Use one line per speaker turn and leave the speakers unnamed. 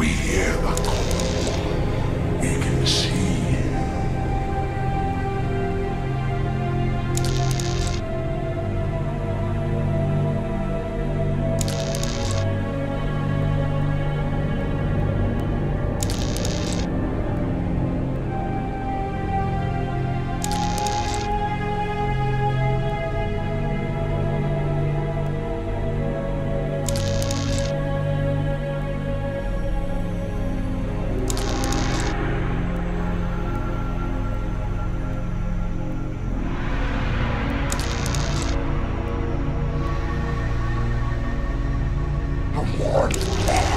We reward them.